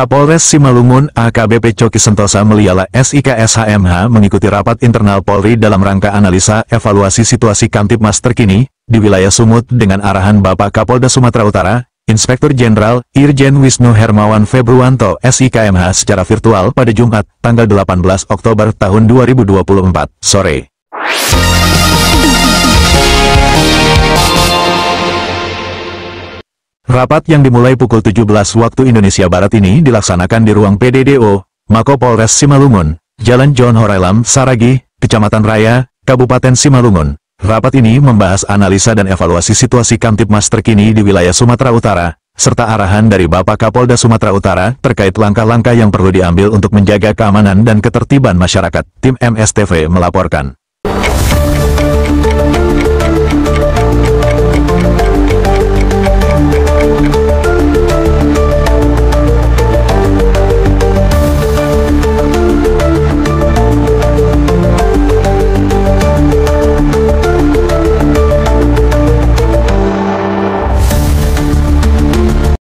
Kapolres Simalungun AKBP Coki Sentosa Meliala SIKSHMH mengikuti rapat internal Polri dalam rangka analisa evaluasi situasi Kamtipmas terkini di wilayah Sumut dengan arahan Bapak Kapolda Sumatera Utara, Inspektur Jenderal Irjen Wisnu Hermawan Februanto SIKMH secara virtual pada Jumat, tanggal 18 Oktober tahun 2024, sore. Rapat yang dimulai pukul 17 waktu Indonesia Barat ini dilaksanakan di ruang PDDO, Mako Polres Simalungun, Jalan John Horailam, Saragi, Kecamatan Raya, Kabupaten Simalungun. Rapat ini membahas analisa dan evaluasi situasi Kamtipmas terkini di wilayah Sumatera Utara, serta arahan dari Bapak Kapolda Sumatera Utara terkait langkah-langkah yang perlu diambil untuk menjaga keamanan dan ketertiban masyarakat. Tim MSTV melaporkan.